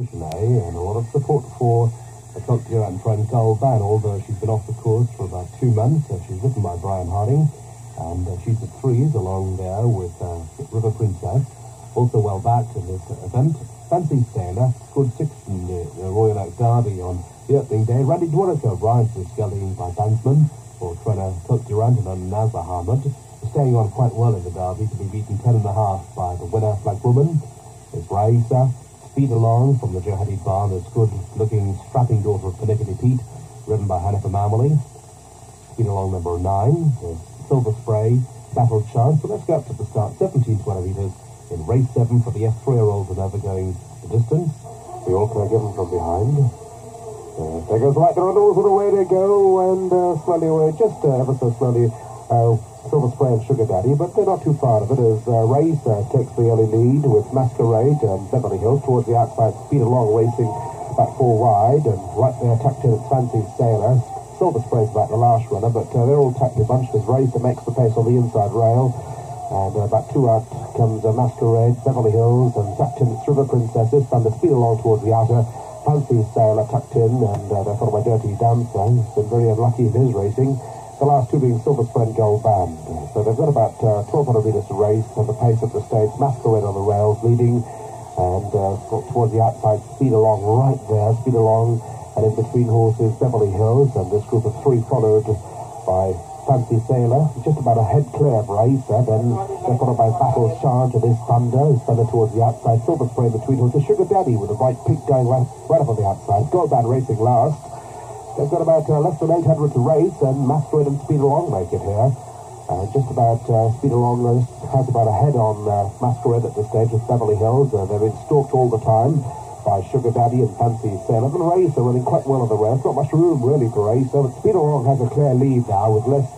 And a lot of support for Cote and friend Gold Band, although she's been off the course for about two months. Uh, she's ridden by Brian Harding, and uh, she's at threes along there with uh, River Princess. Also well backed in this event. Fancy Sailor scored six in the, the Royal Oak Derby on the opening day. Randy Dwonico rides the sculling by bandsman for trainer Cote Durant and Nazar Ahmed. Staying on quite well in the Derby to be beaten ten and a half by the winner, Black Woman. Is Raisa speed along from the Johadi Bar, this good-looking, strapping daughter of Pernickety Pete, ridden by Hannah Mamley. Speed along number nine, the Silver Spray, Battle Chance. So let's go up to the start, 17 20 metres in race seven for the F3-year-olds and over going the distance. We all can given from behind. Uh, there goes Light the Rundles with a way to go and uh, slowly away, just uh, ever so slowly. Uh, Silver Spray and Sugar Daddy, but they're not too far of it as uh, Race uh, takes the early lead with Masquerade and Beverly Hills towards the outside, speed along racing about four wide, and right there tucked in at Fancy Sailor. Silver Spray's about the last runner, but uh, they're all tightly bunched as Race makes the pace on the inside rail. And uh, about two out comes uh, Masquerade, Beverly Hills, and tucked in River Princesses, the speed along towards the outer. Fancy Sailor tucked in, and uh, they're followed by Dirty Dancer. He's been very unlucky in his racing the last two being Silver Spray Gold Band. So they've got about uh, 1,200 metres to race and the pace of the stage. Masquerade on the rails leading and uh, towards the outside, speed along right there, speed along and in between horses Beverly Hills and this group of three followed by Fancy Sailor, just about a head clear of Racer, then they're followed by Battle Charge and his Thunder, his Thunder towards the outside, Silver Spray between horses, Sugar Daddy with a bright pink going right, right up on the outside, Gold Band racing last, They've got about uh, less than 800 to race, and Masquerade and Speed Along make it here. Uh, just about uh, Speed Along uh, has about a head on uh, Masquerade at this stage with Beverly Hills. Uh, they've been stalked all the time by Sugar Daddy and Fancy Sailor. And Race are running quite well on the rails. Not much room really for Race. So Speed Along has a clear lead now with less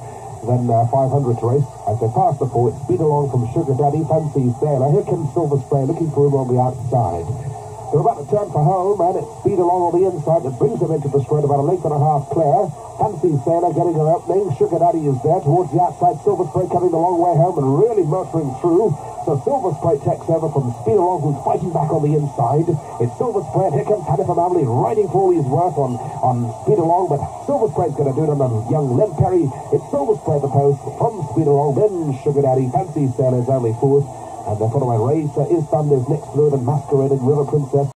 than uh, 500 to race. As they pass the four, Speed Along from Sugar Daddy, Fancy Sailor. Here comes Silver Spray looking for him on the outside. They're about to turn for home, and it's speed along on the inside that brings them into the straight about a length and a half clear. Fancy Sailor getting an opening. Sugar Daddy is there towards the outside. Silver Spray coming the long way home and really motoring through. So Silver Spray takes over from Speed Along, who's fighting back on the inside. It's Silver Spray, and here comes Hannah Mamley riding for all his worth on, on Speed Along, but Silver Spray's going to do it on the young Len Perry. It's Silver Spray the post from Speed Along, then Sugar Daddy. Fancy Sailor's only fourth. And they're followed by Racer, Is Thunder's next third, and Masquerade and River Princess.